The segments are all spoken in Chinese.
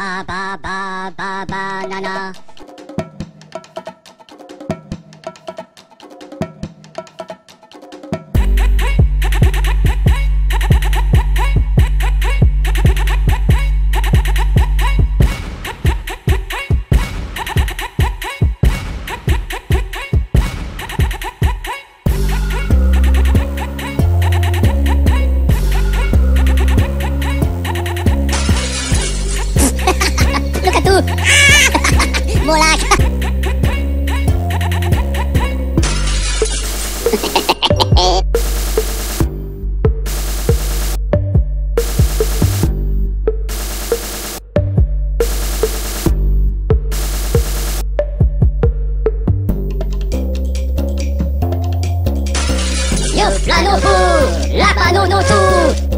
ba ba ba ba banana. Look at La panneau non tout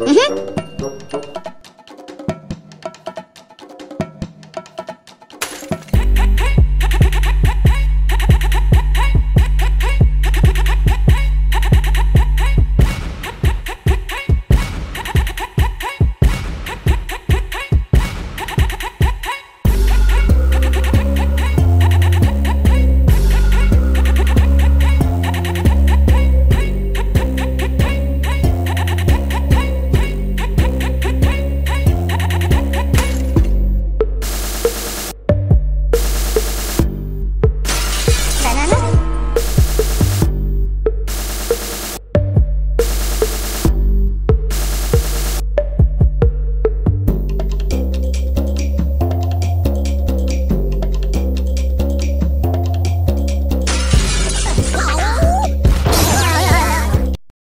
嗯哼。